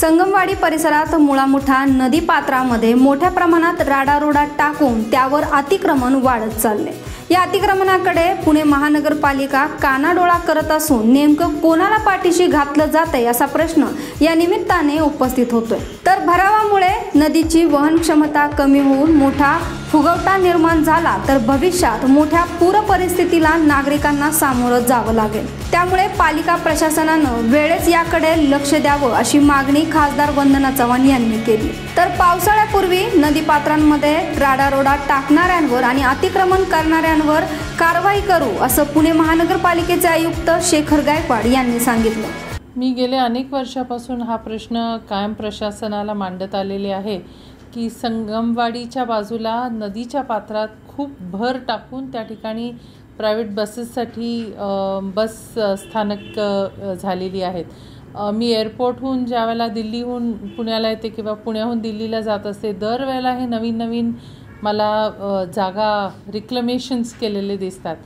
संगमवाडी परिसरात मुळामुठा नदी पात्रामध्ये मोठ्या प्रमाणात राडारोडा टाकून त्यावर अतिक्रमण वाढत चालले. या अतिक्रमणाकडे पुणे महानगरपालिका कानाडोळा करत असून नेमकं कोणाला पाठीशी घातलं जातंय असा प्रश्न या निमित्ताने उपस्थित होतोय. तर भरावामुळे नदीची वहन क्षमता कमी होऊन मोठा फुगवटा निर्माण झाला तर भविष्यात मोठ्या पूर परिस्थितीला नागरिकांना सामोरं जावं लागेल. त्यामुळे पालिका प्रशासनानं वेळेच याकडे लक्ष द्यावं अशी मागणी खासदार वंदना चव्हाण यांनी केली. तर पावसाळ्यापूर्वी नदीपात्रांमध्ये राडारोडा टाकणाऱ्यांवर आणि अतिक्रमण करणाऱ्या अधिकाऱ्यांवर कारवाई करू असं पुणे महानगरपालिकेचे आयुक्त शेखर गायकवाड यांनी सांगितलं. मी गेले अनेक वर्षापासून हा प्रश्न कायम प्रशासनाला मांडत आलेले आहे की संगमवाडीच्या बाजूला नदीच्या पात्रात खूप भर टाकून त्या ठिकाणी प्रायव्हेट बसेससाठी बस स्थानक झालेली आहेत. मी एअरपोर्टहून ज्यावेळेला दिल्लीहून पुण्याला येते किंवा पुण्याहून दिल्लीला जात असते दरवेळेला हे नवीन नवीन मला जागा रिक्लमेशन्स केलेले दिसतात.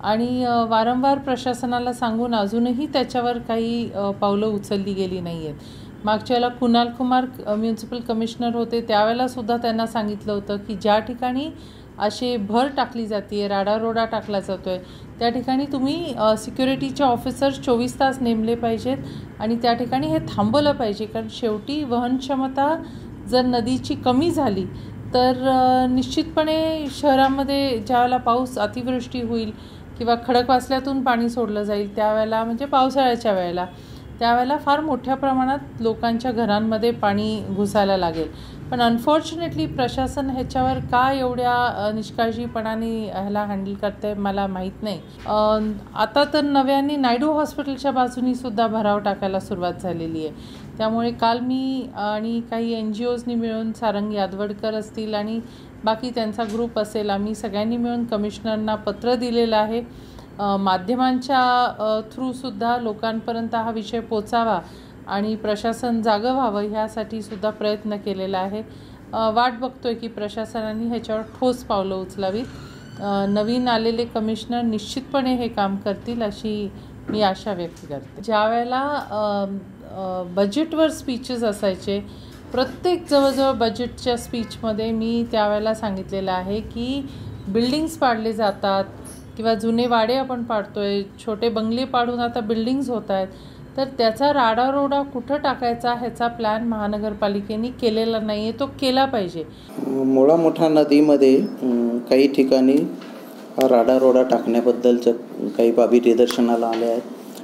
आणि वारंवार प्रशासनाला सांगून अजूनही त्याच्यावर काही पावलं उचलली गेली नाही आहेत मागच्या वेळेला कुणाल कुमार म्युन्सिपल कमिशनर होते त्यावेळेलासुद्धा त्यांना सांगितलं होतं की ज्या ठिकाणी असे भर टाकली जाते आहे राडारोडा टाकला जातो आहे त्या ठिकाणी तुम्ही सिक्युरिटीचे ऑफिसर्स चोवीस तास नेमले पाहिजेत आणि त्या ठिकाणी हे थांबवलं पाहिजे. कारण शेवटी वहनक्षमता जर नदीची कमी झाली तर निश्चितपणे शहरामध्ये ज्यावेळेला पाऊस अतिवृष्टी होईल किंवा खडकवासल्यातून पाणी सोडलं जाईल त्यावेळेला म्हणजे पावसाळ्याच्या वेळेला त्यावेळेला फार मोठ्या प्रमाणात लोकांच्या घरांमध्ये पाणी घुसायला लागेल. पण अनफॉर्च्युनेटली प्रशासन ह्याच्यावर का एवढ्या निष्काळजीपणाने ह्याला हँडल करते मला माहीत नाही. आता तर नव्याने नायडू हॉस्पिटलच्या बाजूनी सुद्धा भराव टाकायला सुरुवात झालेली आहे. त्यामुळे काल मी आणि काही एन जी ओजनी मिळून सारंग यादवडकर असतील आणि बाकी त्यांचा ग्रुप असेल आम्ही सगळ्यांनी मिळून कमिशनरना पत्र दिलेलं आहे. माध्यमांच्या थ्रूसुद्धा लोकांपर्यंत हा विषय पोचावा आणि प्रशासन जागं व्हावं ह्यासाठी सुद्धा प्रयत्न केलेला आहे. वाट बघतोय की प्रशासनाने ह्याच्यावर ठोस पावलं उचलावीत. नवीन आलेले कमिशनर निश्चितपणे हे काम करतील अशी मी आशा व्यक्त करते. ज्या वेळेला बजेटवर स्पीचेस असायचे प्रत्येक जवळजवळ बजेटच्या स्पीचमध्ये मी त्यावेळेला सांगितलेलं आहे की बिल्डिंग्स पाडले जातात किंवा जुने वाडे आपण पाडतोय छोटे बंगले पाडून आता बिल्डिंग्स होत आहेत तर त्याचा राडारोडा कुठं टाकायचा ह्याचा प्लॅन महानगरपालिकेने केलेला नाही आहे तो केला पाहिजे. मुळा मोठा नदीमध्ये काही ठिकाणी हा राडारोडा टाकण्याबद्दलच्या काही बाबी निदर्शनाला आल्या आहेत.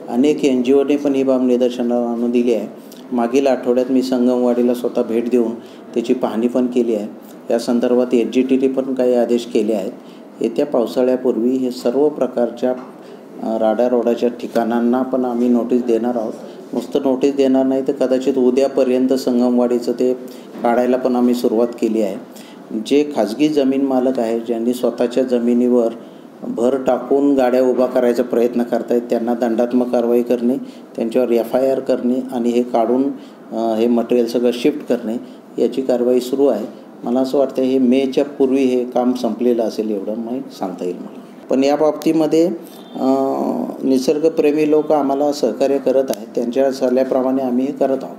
अनेक एन जी ओने पण ही बाब निदर्शनाला आणून दिली आहे. मागील आठवड्यात मी संगमवाडीला स्वतः भेट देऊन त्याची पाहणी पण केली आहे. या संदर्भात एच जी टीने पण काही आदेश केले आहेत. येत्या पावसाळ्यापूर्वी हे सर्व प्रकारच्या राडारोडाच्या ठिकाणांना पण आम्ही नोटीस देणार आहोत. नुसतं नोटीस देणार नाही तर कदाचित उद्यापर्यंत संगमवाडीचं ते काढायला पण आम्ही सुरुवात केली आहे. जे खाजगी जमीन मालक आहे ज्यांनी स्वतःच्या जमिनीवर भर टाकून गाड्या उभा करायचा प्रयत्न करतायत त्यांना दंडात्मक कारवाई करणे त्यांच्यावर एफ आय आर करणे आणि हे काढून हे मटेरियल सगळं शिफ्ट करणे याची कारवाई सुरू आहे. मला असं वाटतं हे मेच्या पूर्वी हे काम संपलेलं असेल एवढं मी सांगता येईल मला. पण या बाबतीमध्ये निसर्गप्रेमी लोक आम्हाला सहकार्य करत आहेत. त्यांच्या सल्ल्याप्रमाणे आम्ही हे करत आहोत.